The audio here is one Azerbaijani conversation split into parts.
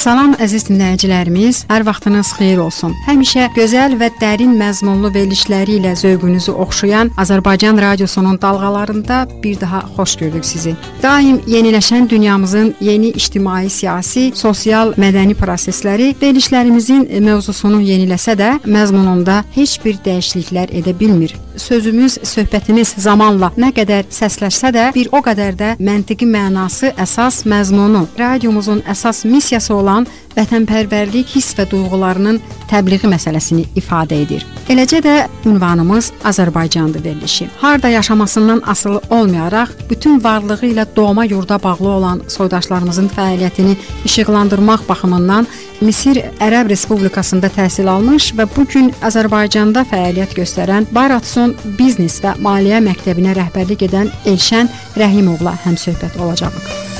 Salam əziz dinləyicilərimiz, hər vaxtınız xeyir olsun. Həmişə gözəl və dərin məzmunlu verilişləri ilə zövqünüzü oxşayan Azərbaycan radiosunun dalğalarında bir daha xoş gördük sizi. Daim yeniləşən dünyamızın yeni ictimai, siyasi, sosial, mədəni prosesləri verilişlərimizin mövzusunu yeniləsə də, məzmununda heç bir dəyişikliklər edə bilmir sözümüz, söhbətimiz zamanla nə qədər səsləşsə də, bir o qədər də məntiqi mənası, əsas məzmunu, radiomuzun əsas missiyası olan vətənpərvərlik hiss və duyğularının təbliği məsələsini ifadə edir. Eləcə də ünvanımız Azərbaycandır verilişi. Harda yaşamasından asılı olmayaraq bütün varlığı ilə doğma yurda bağlı olan soydaşlarımızın fəaliyyətini işıqlandırmaq baxımından Misir Ərəb Respublikasında təhsil almış və bu gün Azərbaycanda fəaliyyət göstərən Baratson Biznes və Maliyyə Məktəbinə rəhbərlik edən Elşən Rəhimovla həmsöhbət olacağıq.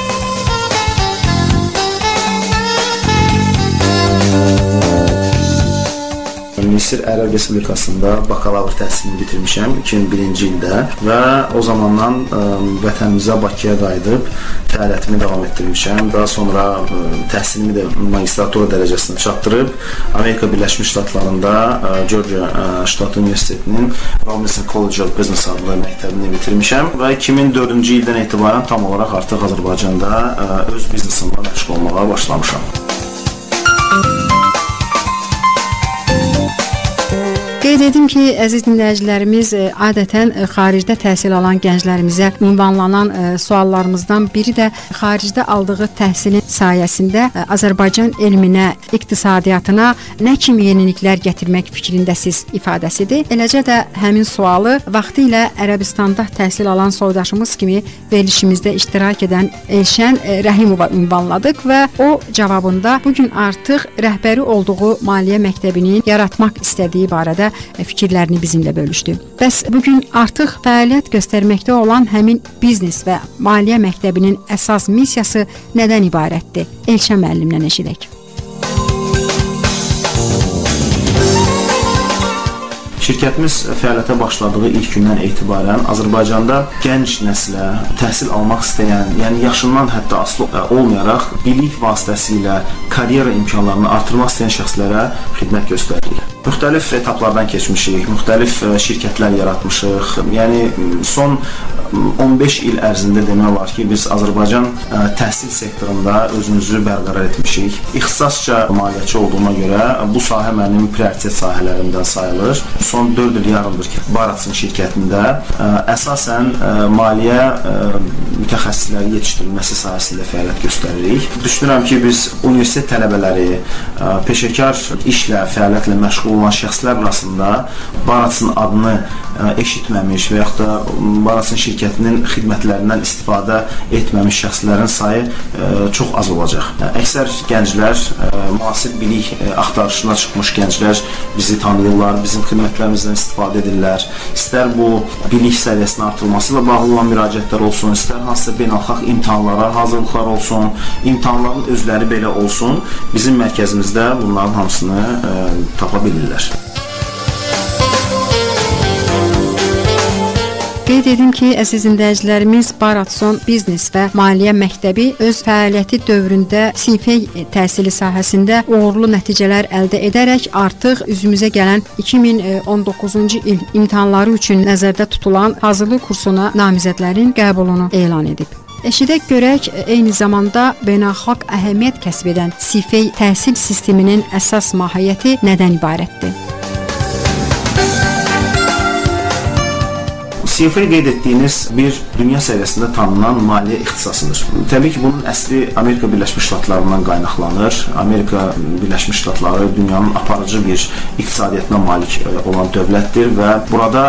Misir Ərəb Respublikasında bakalavr təhsilini bitirmişəm 2001-ci ildə və o zamandan ə, vətənimizə Bakıya qayıdıb fəaliyyətimi davam etdirmişəm. Daha sonra ə, təhsilimi də magistratura dərəcəsinə çatdırıb Amerika Birləşmiş Ştatlarında ə, Georgia ə, ştatı universitetinin Robinson College of Business adlı məktəbini bitirmişəm və 2004-cü ildən etibarən tam olaraq artıq Azərbaycanda ə, öz biznesimlə məşğul olmağa başlamışam. Qeyd edim ki, əziz dinləyicilərimiz e, adətən e, xaricdə təhsil alan gənclərimizə ünvanlanan e, suallarımızdan biri də xaricdə aldığı təhsilin sayəsində Azərbaycan elminə, iqtisadiyyatına nə kimi yeniliklər gətirmək fikrindəsiz ifadəsidir. Eləcə də həmin sualı vaxtı ilə Ərəbistanda təhsil alan soydaşımız kimi verilişimizdə iştirak edən Elşən Rəhimova ünvanladıq və o cavabında bu gün artıq rəhbəri olduğu maliyyə məktəbinin yaratmaq istədiyi barədə fikirlərini bizimlə bölüşdü. Bəs bu gün artıq fəaliyyət göstərməkdə olan həmin biznes və maliyyə məktəbinin əsas missiyası nədən ibarətdir? Elşən müəllimdən eşidək. Şirkətimiz fəaliyyətə başladığı ilk gündən etibarən Azərbaycanda gənc nəslə təhsil almaq istəyən, yəni yaşından hətta asılı olmayaraq bilik vasitəsilə karyera imkanlarını artırmaq istəyən şəxslərə xidmət göstəririk. Müxtəlif etaplardan keçmişik, müxtəlif e, şirkətlər yaratmışıq. Yəni son 15 il ərzində demək olar ki, biz Azərbaycan ə, təhsil sektorunda özümüzü bərqərar etmişik. İxtisasca maliyyəçi olduğuma görə bu sahə mənim prioritet sahələrimdən sayılır. Son 4 il yarımdır ki, Baratsin şirkətində ə, əsasən ə, maliyyə ə, mütəxəssisləri yetişdirilməsi sahəsində fəaliyyət göstəririk. Düşünürəm ki, biz universitet tələbələri ə, peşəkar işlə, fəaliyyətlə məşğul olan şəxslər arasında Baratsin adını ə, eşitməmiş və yaxud da Baratsin şirkəti şirkətinin xidmətlərindən istifadə etməmiş şəxslərin sayı e, çox az olacaq. Əksər gənclər e, müasir bilik e, axtarışına çıxmış gənclər bizi tanıyırlar, bizim xidmətlərimizdən istifadə edirlər. İstər bu bilik səviyyəsinin artırılması ilə bağlı olan müraciətlər olsun, istər hansısa beynəlxalq imtahanlara hazırlıqlar olsun, imtahanların özləri belə olsun, bizim mərkəzimizdə bunların hamısını ə, tapa bilirlər. Qeyd edim ki, əziz dinləyicilərimiz Baratson Biznes və Maliyyə Məktəbi öz fəaliyyəti dövründə CFA təhsili sahəsində uğurlu nəticələr əldə edərək artıq üzümüzə gələn 2019-cu il imtahanları üçün nəzərdə tutulan hazırlıq kursuna namizədlərin qəbulunu elan edib. Eşidək görək, eyni zamanda beynəlxalq əhəmiyyət kəsb edən CFA təhsil sisteminin əsas mahiyyəti nədən ibarətdir? CFA qeyd etdiyiniz bir dünya səviyyəsində tanınan maliyyə ixtisasıdır. Təbii ki, bunun əsli Amerika Birləşmiş Ştatlarından qaynaqlanır. Amerika Birləşmiş Ştatları dünyanın aparıcı bir iqtisadiyyatına malik e, olan dövlətdir və burada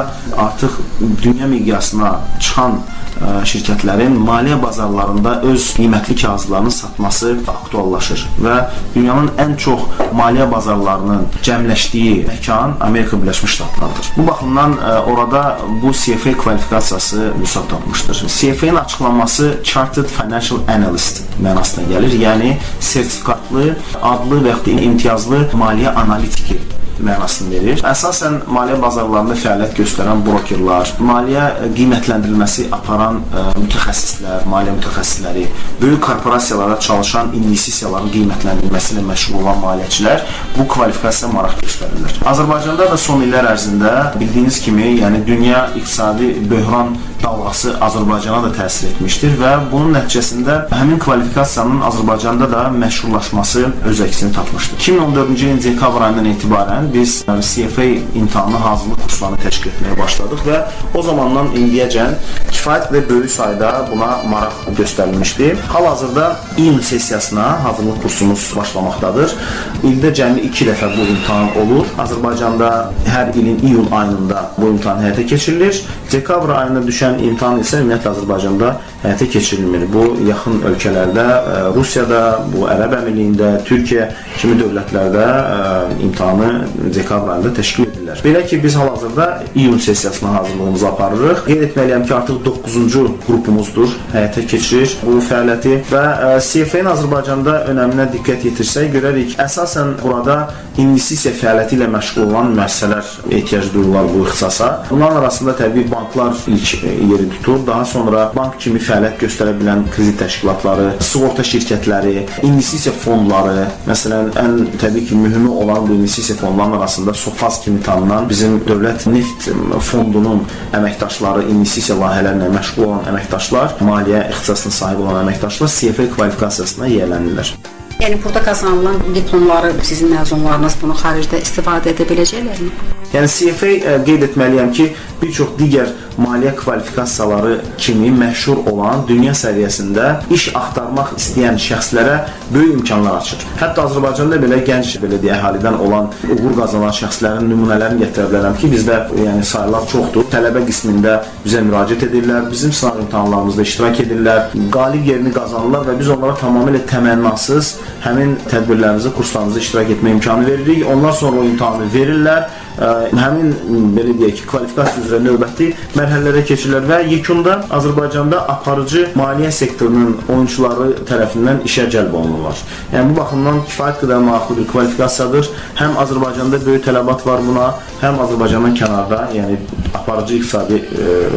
artıq dünya miqyasına çıxan şirkətlərin maliyyə bazarlarında öz qiymətli kağızlarını satması aktuallaşır və dünyanın ən çox maliyyə bazarlarının cəmləşdiyi məkan Amerika Birləşmiş Ştatlarıdır. Bu baxımdan orada bu CFA kvalifikasiyası vüsat tapmışdır. CFA-nin açıqlanması Chartered Financial Analyst mənasına gəlir, yəni sertifikatlı, adlı və ya imtiyazlı maliyyə analitiki mənasını verir. Əsasən maliyyə bazarlarında fəaliyyət göstərən brokerlar, maliyyə qiymətləndirilməsi aparan ə, mütəxəssislər, maliyyə mütəxəssisləri, böyük korporasiyalara çalışan investisiyaların qiymətləndirilməsi ilə məşğul olan maliyyəçilər bu kvalifikasiyaya maraq göstərirlər. Azərbaycanda da son illər ərzində bildiyiniz kimi, yəni dünya iqtisadi böhran dalğası Azərbaycana da təsir etmişdir və bunun nəticəsində həmin kvalifikasiyanın Azərbaycanda da məşhurlaşması öz əksini tapmışdır. 2014-cü ilin dekabr ayından etibarən biz CFA imtahanı hazırlıq kurslarını təşkil etməyə başladıq və o zamandan indiyəcən kifayət və böyük sayda buna maraq göstərilmişdi. Hal-hazırda iyun sessiyasına hazırlıq kursumuz başlamaqdadır. İldə cəmi 2 dəfə bu imtahan olur. Azərbaycanda hər ilin iyun ayında bu imtahan həyata keçirilir. Dekabr ayında düşən imtahan isə ümumiyyətlə Azərbaycanda həyata keçirilmir. Bu yaxın ölkələrdə, e, Rusiyada, bu Ərəb Əmirliyində, Türkiyə kimi dövlətlərdə e, imtahanı dekabr ayında təşkil edirlər. Belə ki, biz hal-hazırda iyun sessiyasına hazırlığımızı aparırıq. Qeyd etməliyəm ki, artıq 9-cu qrupumuzdur həyata keçirir bu fəaliyyəti və e, CFN Azərbaycanda önəminə diqqət yetirsək görərik, əsasən burada investisiya fəaliyyəti ilə məşğul olan müəssisələr ehtiyac duyurlar bu ixtisasa. Bunların arasında təbii banklar ilk yeri tutur. Daha sonra bank kimi fəaliyyət göstərə bilən kredit təşkilatları, sığorta şirkətləri, investisiya fondları, məsələn, ən təbii ki, mühümü olan bu investisiya fondlarının arasında Sofas kimi tanınan bizim dövlət neft fondunun əməkdaşları, investisiya layihələrlə məşğul olan əməkdaşlar, maliyyə ixtisasına sahib olan əməkdaşlar CFA kvalifikasiyasına yiyələnirlər. Yəni burada qazanılan diplomları sizin məzunlarınız bunu xaricdə istifadə edə biləcəklərmi? Yəni CFA ə, qeyd etməliyəm ki, bir çox digər maliyyə kvalifikasiyaları kimi məşhur olan dünya səviyyəsində iş axtarmaq istəyən şəxslərə böyük imkanlar açır. Hətta Azərbaycanda belə gənc belə deyə əhalidən olan uğur qazanan şəxslərin nümunələrini gətirə bilərəm ki, bizdə yəni saylar çoxdur. Tələbə qismində bizə müraciət edirlər, bizim sınaq imtahanlarımızda iştirak edirlər, qalib yerini qazanırlar və biz onlara tamamilə təmənnasız həmin tədbirlərimizdə, kurslarımızda iştirak etmə imkanı veririk. Onlar sonra o imtahanı verirlər həmin belə deyək ki, kvalifikasiya üzrə növbəti mərhələlərə keçirlər və yekunda Azərbaycanda aparıcı maliyyə sektorunun oyunçuları tərəfindən işə cəlb olunurlar. Yəni bu baxımdan kifayət qədər maraqlı bir kvalifikasiyadır. Həm Azərbaycanda böyük tələbat var buna, həm Azərbaycandan kənarda, yəni aparıcı iqtisadi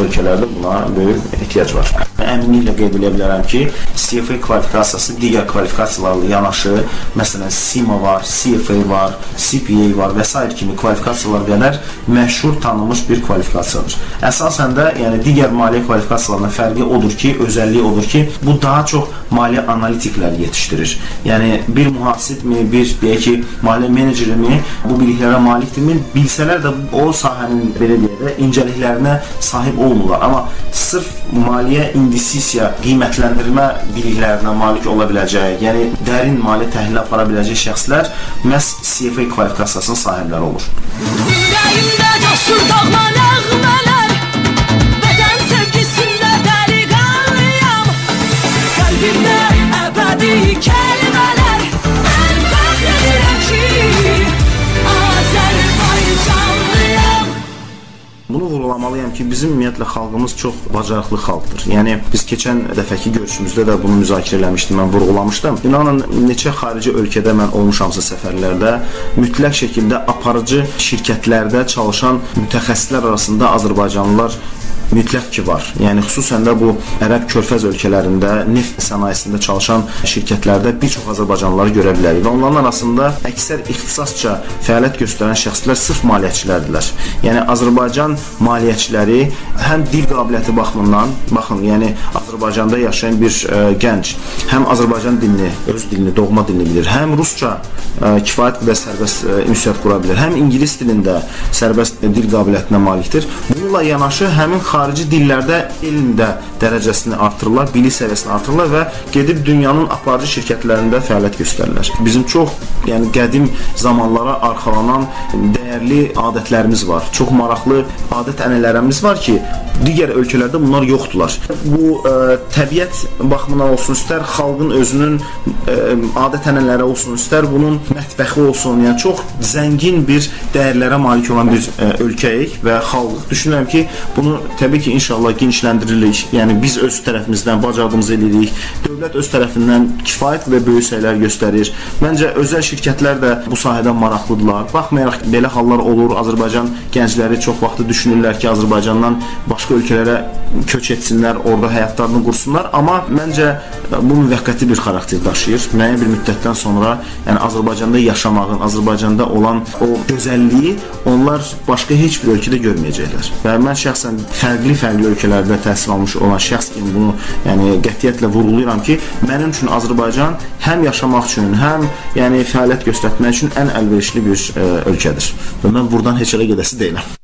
ölkələrdə buna böyük ehtiyac var. Əminliklə qeyd edə bilərəm ki, CFA kvalifikasiyası digər kvalifikasiyalarla yanaşı, məsələn, CIMA var, CFA var, CPA var və s. kimi kvalifikasiyalar qədər məşhur tanınmış bir kvalifikasiyadır. Əsasən də, yəni digər maliyyə kvalifikasiyalarından fərqi odur ki, özəlliyi odur ki, bu daha çox maliyyə analitikləri yetişdirir. Yəni bir mühasibmi, bir deyək ki, maliyyə menecerimi bu biliklərə malikdirmi, bilsələr də o sahənin belə deyək də incəliklərinə sahib olmurlar. Amma sırf maliyyə investisiya, qiymətləndirmə biliklərinə malik ola biləcək, yəni dərin maliyyə təhlili apara biləcək şəxslər məhz CFA kvalifikasiyasının sahibləri olur. Yüreğimde coşur dağma nəğmələr ki, bizim ümumiyyətlə xalqımız çox bacarıqlı xalqdır. Yəni biz keçən dəfəki görüşümüzdə də bunu müzakirə eləmişdim, mən vurğulamışdım. İnanın neçə xarici ölkədə mən olmuşamsa səfərlərdə mütləq şəkildə aparıcı şirkətlərdə çalışan mütəxəssislər arasında azərbaycanlılar mütləq ki var. Yəni xüsusən də bu ərəb körfəz ölkələrində neft sənayesində çalışan şirkətlərdə bir çox azərbaycanlıları görə bilərik və onların arasında əksər ixtisasca fəaliyyət göstərən şəxslər sırf maliyyəçilərdirlər. Yəni Azərbaycan maliyyəçiləri həm dil qabiliyyəti baxımından, baxın, yəni Azərbaycanda yaşayan bir ə, e, gənc həm Azərbaycan dilini, öz dilini, doğma dilini bilir, həm rusca ə, e, kifayət qədər sərbəst ə, e, ünsiyyət qura bilir, həm ingilis dilində sərbəst dil qabiliyyətinə malikdir. Bununla yanaşı həmin xarici dillərdə elmdə dərəcəsini artırırlar, bilik səviyyəsini artırırlar və gedib dünyanın aparıcı şirkətlərində fəaliyyət göstərirlər. Bizim çox, yəni qədim zamanlara arxalanan dəyərli adətlərimiz var. Çox maraqlı adət-ənənələrimiz var ki, digər ölkələrdə bunlar yoxdular. Bu ə, e, təbiət baxımından olsun, istər xalqın özünün e, adət-ənənələri olsun, istər bunun mətbəxi olsun, yəni çox zəngin bir dəyərlərə malik olan bir ə, e, ölkəyik və xalq düşünürəm ki, bunu təbii ki, inşallah genişləndiririk. Yəni biz öz tərəfimizdən bacardığımızı eləyirik. Dövlət öz tərəfindən kifayət və böyük səylər göstərir. Məncə özəl şirkətlər də bu sahədən maraqlıdırlar. Baxmayaraq belə hallar olur. Azərbaycan gəncləri çox vaxtı düşünürlər ki, Azərbaycandan başqa ölkələrə köç etsinlər, orada həyatlarını qursunlar, amma məncə bu müvəqqəti bir xarakter daşıyır. Müəyyən bir müddətdən sonra, yəni Azərbaycanda yaşamağın, Azərbaycanda olan o gözəlliyi onlar başqa heç bir ölkədə görməyəcəklər. Və mən şəxsən fərqli-fərqli ölkələrdə təhsil almış olan şəxs kimi bunu, yəni qətiyyətlə vurğulayıram ki, mənim üçün Azərbaycan həm yaşamaq üçün, həm yəni fəaliyyət göstərmək üçün ən əlverişli bir ə, e, ölkədir. Və mən burdan heç yerə gedəsi deyiləm.